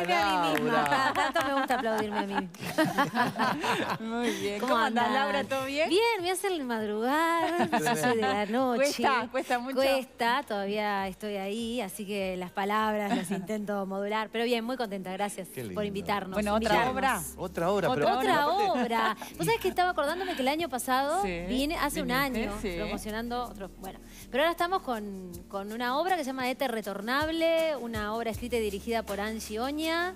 aplaudirme a mí misma. Laura. Tanto me gusta aplaudirme a mí. Muy bien. ¿Cómo ¿Cómo, andás? Laura? ¿Todo bien? Bien, me hacen madrugar, yo soy de la noche. Cuesta, cuesta mucho. Cuesta, todavía estoy ahí, así que las palabras las intento modular. Pero bien, muy contenta, gracias por invitarnos. Bueno, otra invitarnos. obra. Otra obra, pero Otra aparte- obra. Vos sabés que estaba acordándome que el año pasado Sí, vine, hace un año, sí. promocionando otro. Bueno, pero ahora estamos con, con una obra que se llama Éter Retornable, una obra escrita y dirigida por Angie Oña.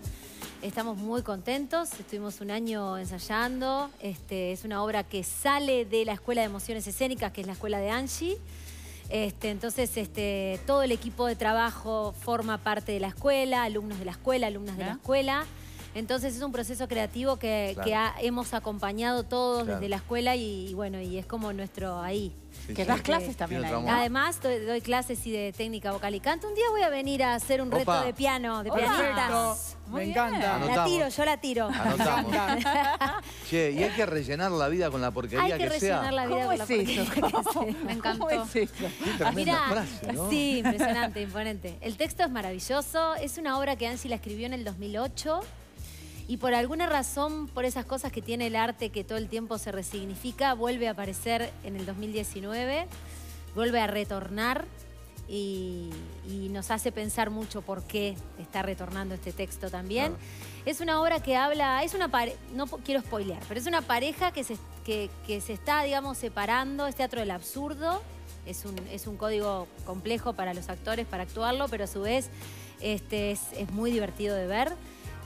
Estamos muy contentos, estuvimos un año ensayando. Este, es una obra que sale de la Escuela de Emociones Escénicas, que es la escuela de Angie. Este, entonces, este, todo el equipo de trabajo forma parte de la escuela, alumnos de la escuela, alumnas de la escuela. Entonces es un proceso creativo que, Claro. que ha- hemos acompañado todos Claro. desde la escuela y, y bueno, y es como nuestro ahí. Sí, Que sí. das clases también. Además, doy, doy clases y de técnica vocal y canto. Un día voy a venir a hacer un reto de piano, de pianistas. Muy Me bien. encanta. La tiro, yo la tiro. Anotamos. Che, y hay que rellenar la vida con la porquería Hay que, que, rellenar sea. la vida ¿Cómo con es la porquería eso? que sea. Me encantó. ¿Cómo es eso? Qué tremenda Mirá, frase, ¿no? Sí, impresionante, imponente. El texto es maravilloso. Es una obra que Ansi la escribió en el 2008. Y por alguna razón, por esas cosas que tiene el arte que todo el tiempo se resignifica, vuelve a aparecer en el 2019, vuelve a retornar y, y nos hace pensar mucho por qué está retornando este texto también. Claro. Es una obra que habla, es una pareja, no quiero spoilear, pero es una pareja que se, que, que se está, digamos, separando, es teatro del absurdo, es un, es un código complejo para los actores para actuarlo, pero a su vez este, es, es muy divertido de ver.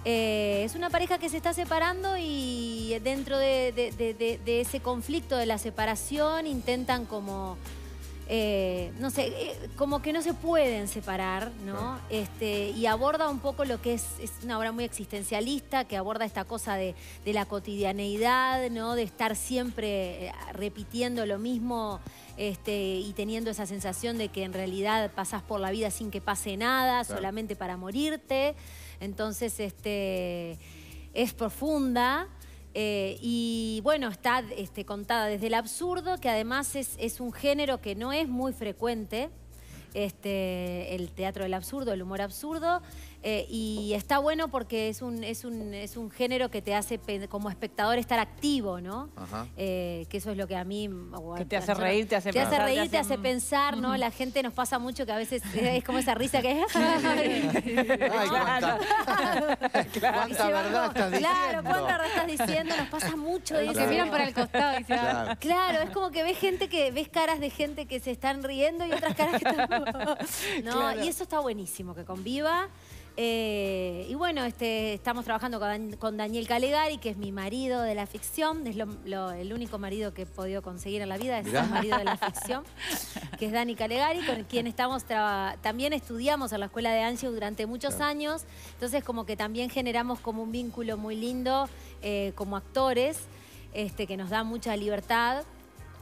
Eh, es una pareja que se está separando y dentro de, de- de- de- de ese conflicto de la separación intentan como eh, no sé, eh, como que no se pueden separar, ¿no? Este, y aborda un poco lo que es, es una obra muy existencialista, que aborda esta cosa de, de la cotidianeidad, ¿no? De estar siempre repitiendo lo mismo este, y teniendo esa sensación de que en realidad pasás por la vida sin que pase nada, Claro. solamente para morirte. Entonces, este, es profunda. eh, y bueno, está este, contada desde el absurdo, que además es, es un género que no es muy frecuente, este, el teatro del absurdo, el humor absurdo, eh, y está bueno porque es un, es, un, es un género que te hace como espectador estar activo, ¿no? Ajá. Eh, que eso es lo que a mí... Que te hace reír, te hace te hace pensar, te reír, te hace- hace pensar, ¿no? La gente nos pasa mucho que a veces es como esa risa que... Ay, cuánta, cuánta se verdad estás diciendo. Claro, cuánta verdad estás diciendo, nos pasa mucho Claro. eso. Que miran para el costado y dicen, "Ah". Claro. Claro, es como que ves gente que, ves caras de gente que se están riendo y otras caras que están. no, Claro. y eso está buenísimo, que conviva. Eh, y bueno, este, estamos trabajando con, Dan- con Daniel Calegari, que es mi marido de la ficción, es lo- lo- el único marido que he podido conseguir en la vida, es Mirá. el marido de la ficción, que es Dani Calegari, con quien estamos también estudiamos en la escuela de Angie durante muchos Claro. años, entonces como que también generamos como un vínculo muy lindo eh, como actores, este, que nos da mucha libertad.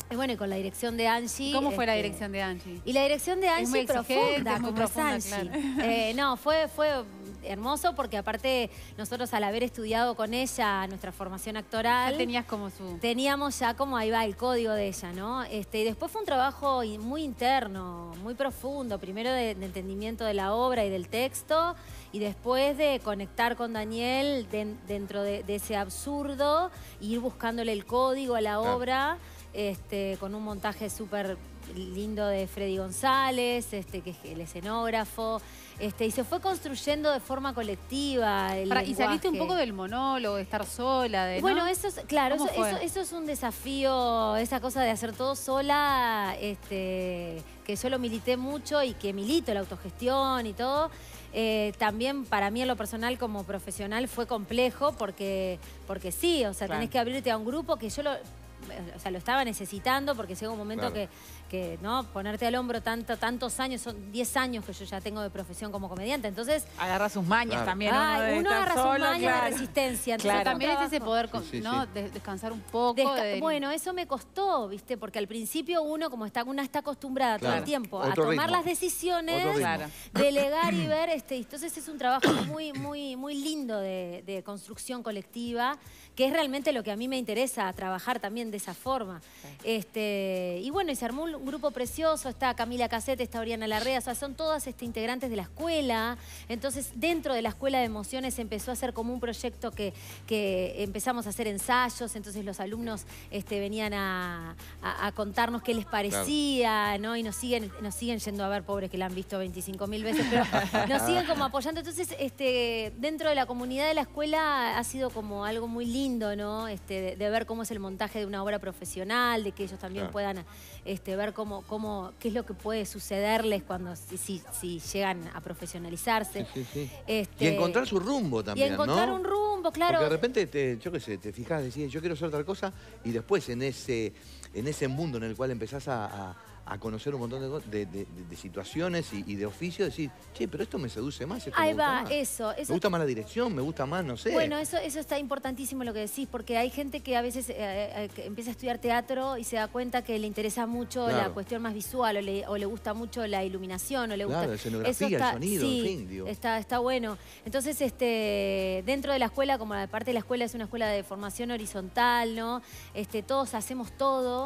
Y bueno, y con la dirección de Angie. ¿Cómo fue la este, dirección de Angie? y la dirección de Es muy Angie exigente, profunda, es muy como es profunda, Angie. claro. Eh, no, fue, fue hermoso porque aparte nosotros al haber estudiado con ella nuestra formación actoral, Ya tenías como su... teníamos ya como ahí va el código de ella, ¿no? Este, y después fue un trabajo muy interno, muy profundo, primero de, de entendimiento de la obra y del texto, y después de conectar con Daniel den- dentro de, de ese absurdo, e ir buscándole el código a la Claro. obra, este, con un montaje súper lindo de Freddy González, este, que es el escenógrafo, este, y se fue construyendo de forma colectiva. El y saliste un poco del monólogo, de estar sola, de... Bueno, ¿no? eso es, claro, ¿Cómo eso, fue? eso- eso es un desafío, esa cosa de hacer todo sola, este, que yo lo milité mucho y que milito la autogestión y todo. Eh, también para mí en lo personal como profesional fue complejo porque, porque sí, o sea, Claro. tenés que abrirte a un grupo que yo lo, o sea, lo estaba necesitando porque llega un momento Claro. que, que, ¿no? Ponerte al hombro tanto, tantos años, son 10 años que yo ya tengo de profesión como comediante, entonces... Agarra sus mañas Claro. también. Ay, de uno estar agarra sus mañas claro. de resistencia. entonces También es ese poder, con- Sí, sí, ¿no? sí. De- descansar un poco. Desca- de- Bueno, eso me costó, ¿viste? Porque al principio uno, como está, una está acostumbrada todo el tiempo a tomar ritmo. las decisiones, delegar y ver. Este, entonces es un trabajo muy, muy, muy lindo de, de construcción colectiva, que es realmente lo que a mí me interesa trabajar también de esa forma. Este, y bueno, y se armó un grupo precioso, está Camila Casete, está Oriana Larrea, o sea, son todas este, integrantes de la escuela. Entonces, dentro de la Escuela de Emociones empezó a ser como un proyecto que, que empezamos a hacer ensayos, entonces los alumnos este, venían a, a- a contarnos qué les parecía, ¿no? Y nos siguen, nos siguen yendo a ver, pobres que la han visto 25 mil veces, pero nos siguen como apoyando. Entonces, este, dentro de la comunidad de la escuela ha sido como algo muy lindo, ¿no? Este, de, de ver cómo es el montaje de una obra profesional, de que ellos también Claro. puedan este, ver cómo, cómo, qué es lo que puede sucederles cuando si, si- si llegan a profesionalizarse. Sí, sí. Este, Y encontrar su rumbo y también, encontrar ¿no? un rumbo, claro. Porque de repente, te, yo qué sé, te fijas, decís, yo quiero hacer tal cosa, y después en ese, en ese mundo en el cual empezás a, a- a conocer un montón de, de- de- situaciones y, y de oficios, decís, che, pero esto me seduce más, esto Ahí me gusta va, más. eso, eso Me gusta más la dirección, me gusta más, no sé. Bueno, eso, eso está importantísimo lo que decís, porque hay gente que a veces eh, eh, que empieza a estudiar teatro y se da cuenta que le interesa mucho la cuestión más visual o le, o le gusta mucho la iluminación o le gusta... Claro, la escenografía, Eso el está- sonido, sí, en fin, digo. Está, está bueno. Entonces, este, dentro de la escuela, como la parte de la escuela es una escuela de formación horizontal, ¿no? Este, todos hacemos todo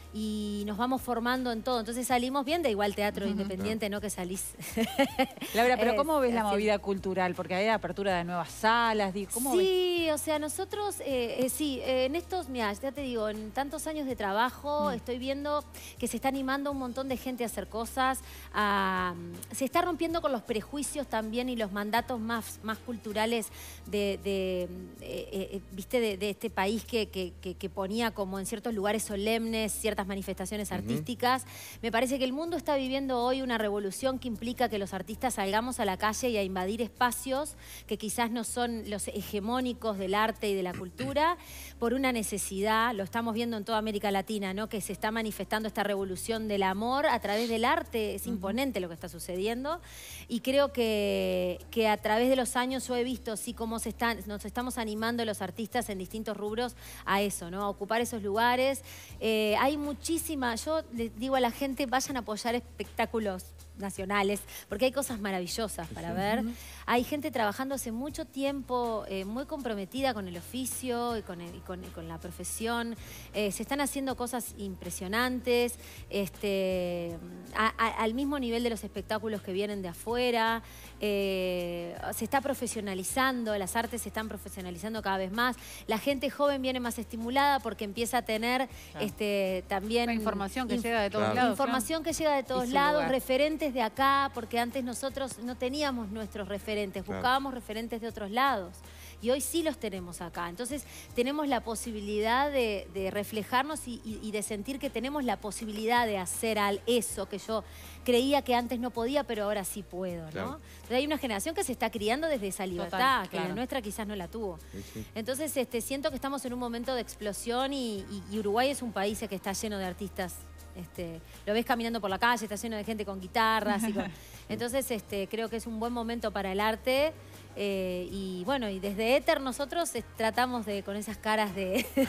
y nos vamos formando en todo. Entonces salimos bien de igual teatro independiente, ¿no? Que salís. Laura, pero ¿cómo ves la movida cultural? Porque hay apertura de nuevas salas. ¿Cómo ves? sí, o sea, nosotros, eh, eh, sí, eh, en estos, mira, ya te digo, en tantos años de trabajo Mm. estoy viendo que se está animando un montón de gente a hacer cosas, a- se está rompiendo con los prejuicios también y los mandatos más, más culturales de, de, eh, viste, de, de este país que, que- que- que ponía como en ciertos lugares solemnes ciertas manifestaciones artísticas. Me parece que el mundo está viviendo hoy una revolución que implica que los artistas salgamos a la calle y a invadir espacios que quizás no son los hegemónicos del arte y de la cultura por una necesidad, lo estamos viendo en toda América Latina, ¿no? que se está manifestando esta revolución del amor a través del arte, es imponente lo que está sucediendo y creo que, que a través de los años yo he visto sí cómo se están, nos estamos animando los artistas en distintos rubros a eso, ¿no? a ocupar esos lugares. Eh, hay muchísima, yo les digo a la gente, vayan a apoyar espectáculos nacionales, porque hay cosas maravillosas para ver. Hay gente trabajando hace mucho tiempo, eh, muy comprometida con el oficio y con, el- y con- y con la profesión. Eh, se están haciendo cosas impresionantes, este, a- a- al mismo nivel de los espectáculos que vienen de afuera. Eh, se está profesionalizando, las artes se están profesionalizando cada vez más. La gente joven viene más estimulada porque empieza a tener Claro. este, también... La información que inf- llega de todos Claro. lados. Información que llega de todos lados, lugar. referentes de acá, porque antes nosotros no teníamos nuestros referentes, Claro. buscábamos referentes de otros lados. Y hoy sí los tenemos acá. Entonces tenemos la posibilidad de, de reflejarnos y, y- y de sentir que tenemos la posibilidad de hacer al eso que yo creía que antes no podía, pero ahora sí puedo, ¿no? Claro. Entonces hay una generación que se está criando desde esa libertad, Total, que la nuestra quizás no la tuvo. Sí, sí. Entonces este, siento que estamos en un momento de explosión y, y- y Uruguay es un país que está lleno de artistas. Este, lo ves caminando por la calle, está lleno de gente con guitarras. y con- Entonces este, creo que es un buen momento para el arte. eh, y bueno, y desde Éter nosotros tratamos de, con esas caras de...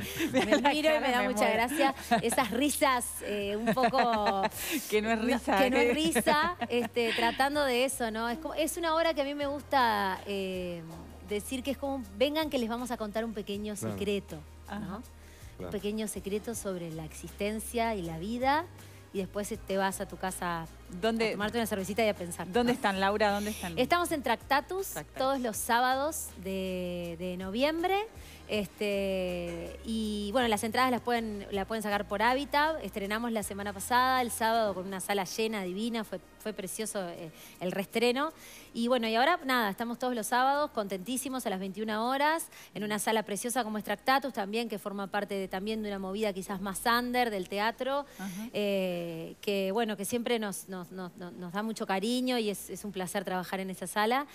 me miro y me da me mucha muero. gracia, esas risas eh, un poco... Que no es risa. que no es risa, este, tratando de eso, ¿no? Es, como- es una obra que a mí me gusta eh, decir que es como, vengan que les vamos a contar un pequeño Claro. secreto, Ajá. ¿no? Claro. Un pequeño secreto sobre la existencia y la vida y después te vas a tu casa a ¿Dónde, tomarte una cervecita y a pensar. ¿Dónde están, Laura? ¿Dónde están? Estamos en Tractatus Tractatus. todos los sábados de, de noviembre. Este, y bueno, las entradas las pueden, la pueden sacar por Habitat. Estrenamos la semana pasada, el sábado, con una sala llena, divina. Fue, fue precioso eh, el reestreno. Y bueno, y ahora nada, estamos todos los sábados contentísimos a las 21 horas en una sala preciosa como es Tractatus también, que forma parte de, también de una movida quizás más under del teatro. Eh, que bueno, que siempre nos, nos- nos- nos- nos da mucho cariño y es, es un placer trabajar en esa sala.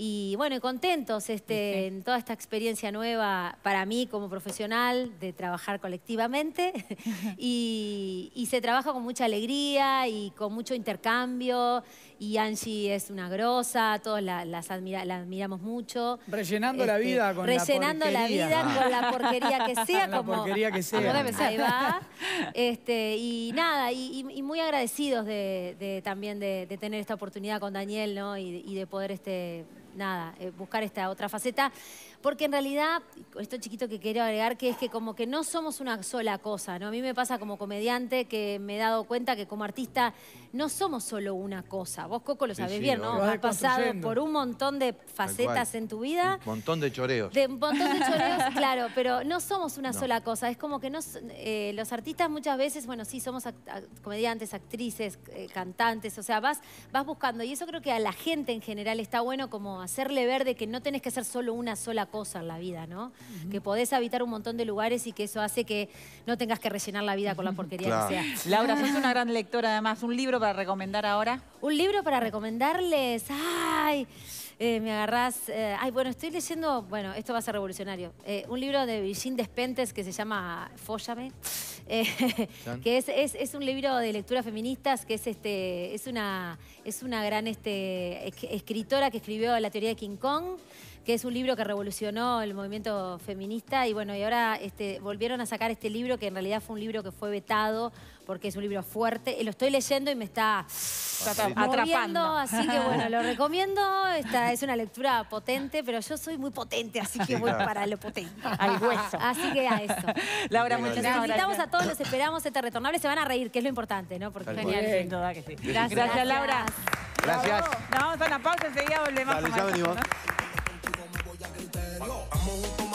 Y bueno, y contentos este, Sí. en toda esta experiencia nueva para mí como profesional de trabajar colectivamente. y, y se trabaja con mucha alegría y con mucho intercambio. Y Angie es una grosa, todos la, las admira- la admiramos mucho. Rellenando la Este, vida con rellenando la la porquería. vida con la porquería que sea. La como, porquería que sea. Como debe ser. Ahí va. Este, y nada, y, muy agradecidos de, de también de, de tener esta oportunidad con Daniel, ¿no? Y, y de poder este, nada, eh, buscar esta otra faceta. Porque en realidad, esto chiquito que quiero agregar, que es que como que no somos una sola cosa, ¿no? A mí me pasa como comediante que me he dado cuenta que como artista no somos solo una cosa. Vos, Coco, lo sabés sí, bien, ¿no? Has pasado por un montón de facetas en tu vida. Un montón de choreos. De un montón de choreos, claro, pero no somos una No. sola cosa. Es como que nos, eh, los artistas muchas veces, bueno, sí, somos act- act- comediantes, actrices, eh, cantantes, o sea, vas, vas buscando. Y eso creo que a la gente en general está bueno como hacerle ver de que no tenés que ser solo una sola cosa en la vida, ¿no? Que podés habitar un montón de lugares y que eso hace que no tengas que rellenar la vida con la porquería Claro. que sea. Laura, sos una gran lectora además. ¿Un libro para recomendar ahora? Un libro para recomendarles. Ay, eh, me agarrás. eh, ay, bueno, estoy leyendo. Bueno, esto va a ser revolucionario. Eh, un libro de Virgin Despentes que se llama Fóllame. Eh, que es, es- es un libro de lecturas feministas, que es este, es una, es una gran este, es- escritora que escribió La teoría de King Kong, que es un libro que revolucionó el movimiento feminista. Y bueno, y ahora este, volvieron a sacar este libro, que en realidad fue un libro que fue vetado, porque es un libro fuerte. Eh, lo estoy leyendo y me está atrapando, así que bueno, lo recomiendo. Esta es una lectura potente, pero yo soy muy potente, así que voy para lo potente. Al hueso. Así que a eso. Laura, muchas gracias. invitamos a todos, los esperamos este retornable. Se van a reír, que es lo importante, ¿no? Porque Genial, bien. sin duda que sí. Gracias, gracias Laura. Gracias. Nos vamos a una pausa, enseguida volvemos. Vale, a